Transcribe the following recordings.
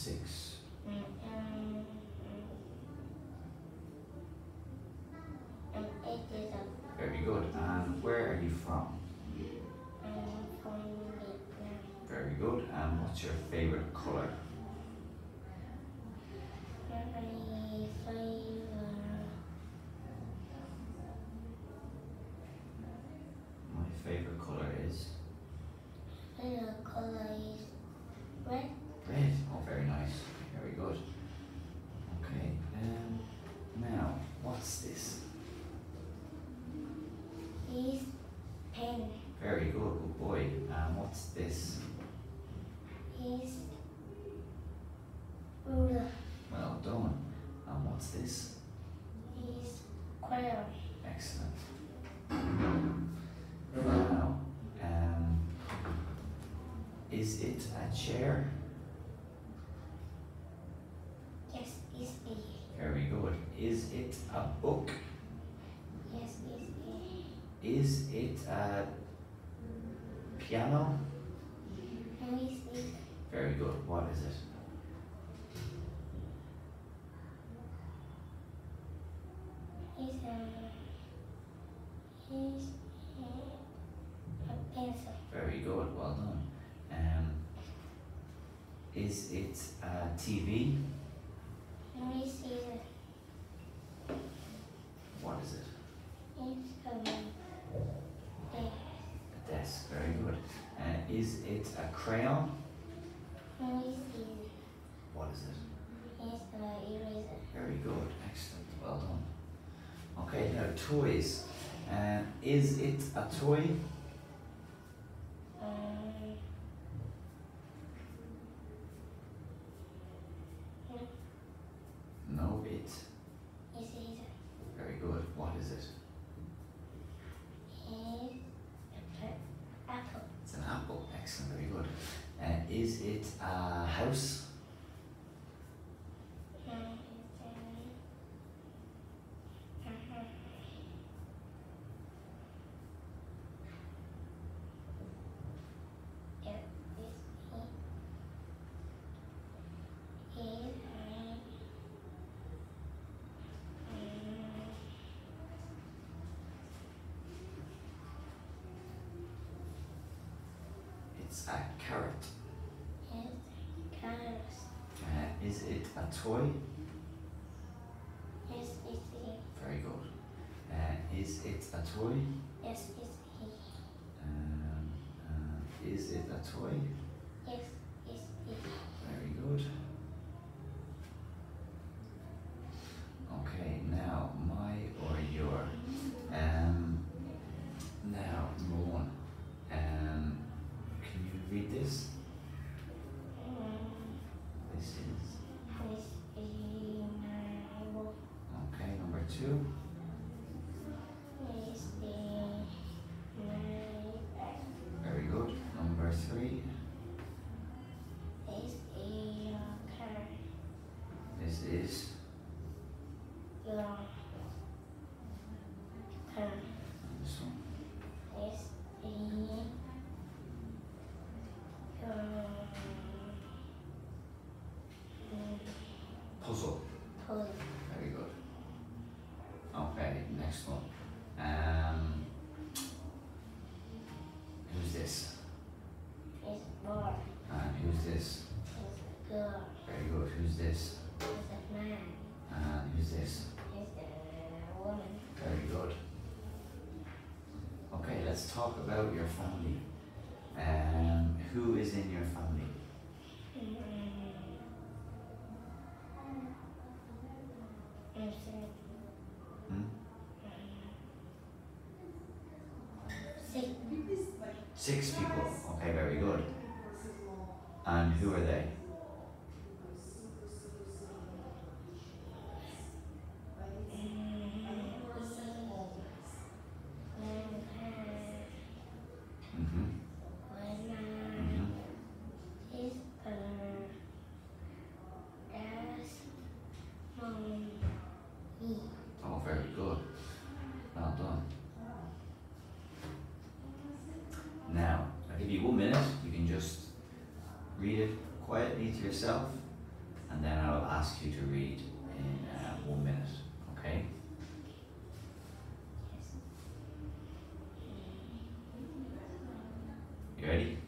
Six. I'm eight years old. Very good. And where are you from? I'm from Vietnam. Very good. And what's your favorite color? My favorite My favorite color is favorite color is red. red. Oh, very nice. Very good. Okay. Um, now, what's this? Is pen. Very good. Good boy. And what's this? Is ruler. Well done. And what's this? Is crayon. Excellent. Now, um, is it a chair? Yes, is a. Very good. Is it a book? Yes, is a. Is it a piano? No, is it. Very good. What is it? Is a. Is a, a pencil. Very good. Well done. Um, is it a TV? No, is it. What is it? It's a. A. A desk. Very good. Uh, is it a crayon? No, is it. What is it? It's a eraser. Very good. Excellent. Well done. Okay, now toys. Um, is it a toy? Um. No, it. Is it. Very good. What is it? Is a apple. It's an apple. Excellent. Very good. Uh, is it a house? No, is a. Uh-huh. Yeah, is it. Is a. Um. It's a carrot. Is carrot. Uh, is it a toy? Yes, is it. Very good. Uh, is it a toy? Yes, it is. Um, uh, is it a toy? Two. This? This boy. And who's this? This girl. Very good. Who's this? This man. And who's this? This uh, woman. Very good. Okay, let's talk about your family. Um, who is in your family? Six people. Okay, very good. And who are they? One minute, you can just read it quietly to yourself, and then I'll ask you to read in uh, one minute, okay? You ready?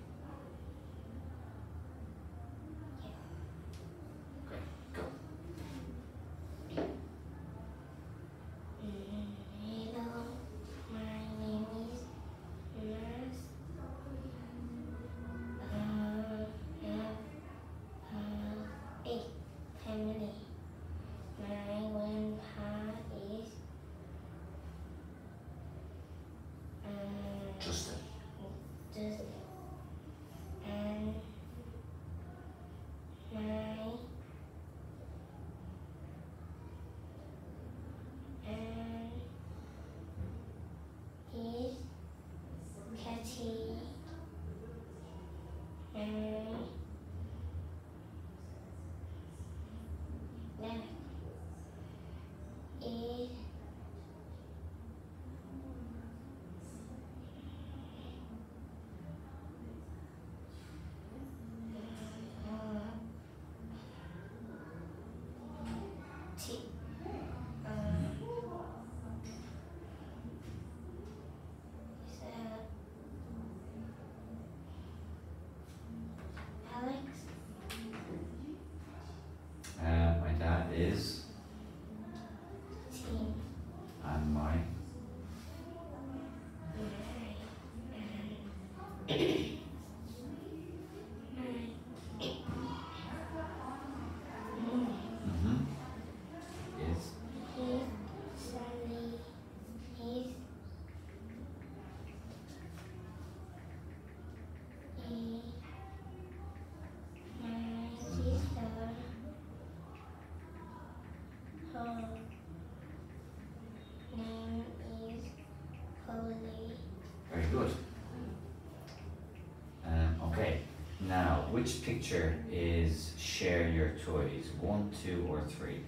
Which picture is share your toys? One, two, or three?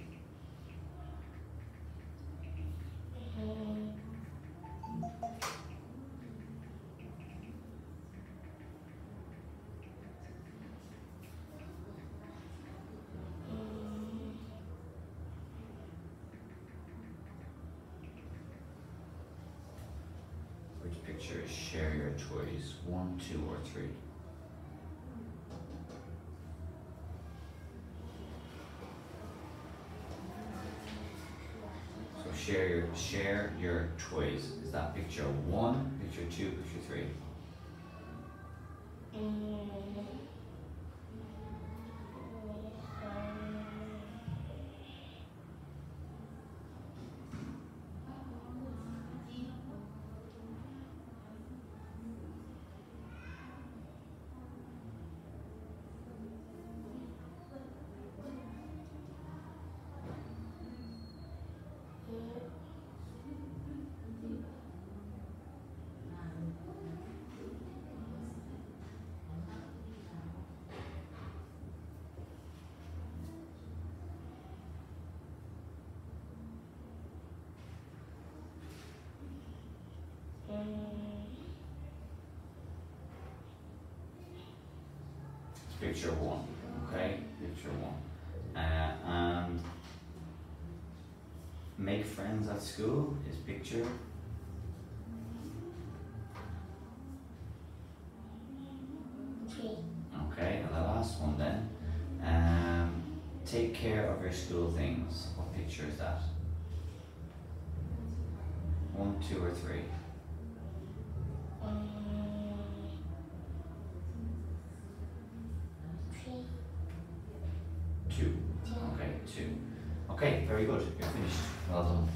Which picture is share your toys? One, two, or three? Share your share your toys. Is that picture one, picture two, picture three? mm, It's picture one. Okay, picture one. Uh, and make friends at school is picture. Okay, and the last one then. Um, take care of your school things. What picture is that? One, two, or three? Very good. You're finished. Well done.